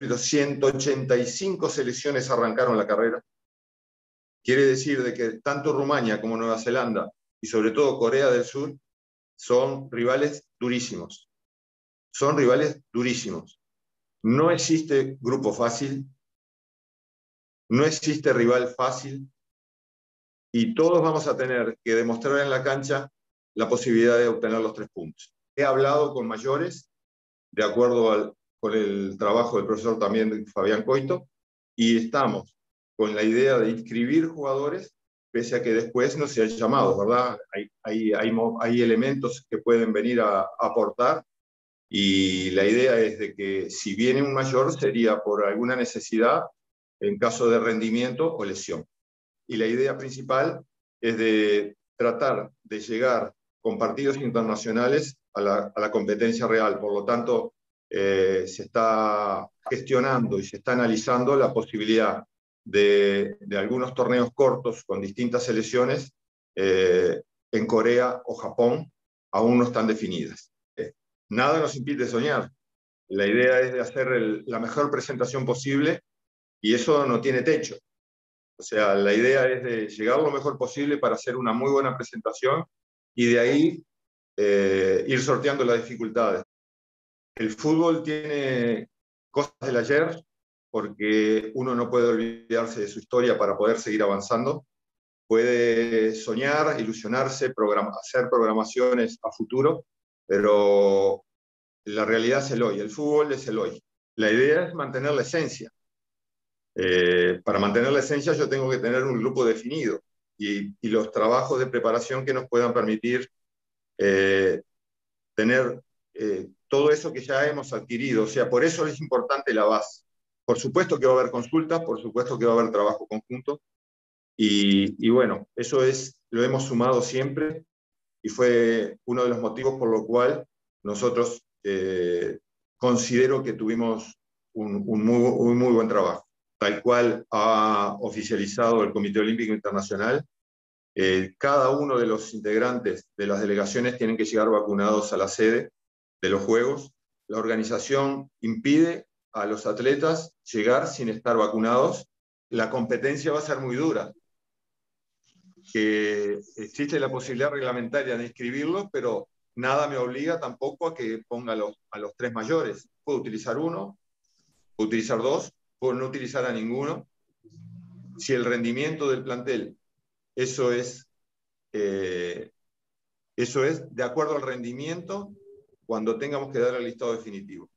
185 selecciones arrancaron la carrera. Quiere decir de que tanto Rumania como Nueva Zelanda y sobre todo Corea del Sur son rivales durísimos. Son rivales durísimos. No existe grupo fácil, no existe rival fácil y todos vamos a tener que demostrar en la cancha la posibilidad de obtener los tres puntos. He hablado con mayores, de acuerdo al, con el trabajo del profesor también Fabián Coito, y estamos con la idea de inscribir jugadores, pese a que después no se han llamado, ¿verdad? Hay, hay, hay, hay elementos que pueden venir a, a, aportar, y la idea es de que si viene un mayor sería por alguna necesidad en caso de rendimiento o lesión. Y la idea principal es de tratar de llegar con partidos internacionales a la, a la competencia real. Por lo tanto, eh, se está gestionando y se está analizando la posibilidad de, algunos torneos cortos con distintas selecciones eh, en Corea o Japón, aún no están definidas. Eh, nada nos impide soñar. La idea es de hacer la mejor presentación posible y eso no tiene techo. O sea, la idea es de llegar lo mejor posible para hacer una muy buena presentación y de ahí ir sorteando las dificultades. El fútbol tiene cosas del ayer porque uno no puede olvidarse de su historia para poder seguir avanzando. Puede soñar, ilusionarse, hacer programaciones a futuro, pero la realidad es el hoy, el fútbol es el hoy. La idea es mantener la esencia. Eh, para mantener la esencia yo tengo que tener un grupo definido y, los trabajos de preparación que nos puedan permitir eh, tener eh, todo eso que ya hemos adquirido. O sea, por eso es importante la base. Por supuesto que va a haber consultas, por supuesto que va a haber trabajo conjunto. Y, y bueno, eso es, lo hemos sumado siempre y fue uno de los motivos por lo cual nosotros eh, considero que tuvimos un, un, muy, un, muy, buen trabajo, tal cual ha oficializado el Comité Olímpico Internacional. Eh, cada uno de los integrantes de las delegaciones tienen que llegar vacunados a la sede de los Juegos, la organización impide a los atletas llegar sin estar vacunados. La competencia va a ser muy dura. Que existe la posibilidad reglamentaria de inscribirlos, pero nada me obliga tampoco a que ponga a los, a los tres mayores. Puedo utilizar uno, puedo utilizar dos, puedo no utilizar a ninguno. Si el rendimiento del plantel, eso es, eh, eso es de acuerdo al rendimiento cuando tengamos que dar el listado definitivo.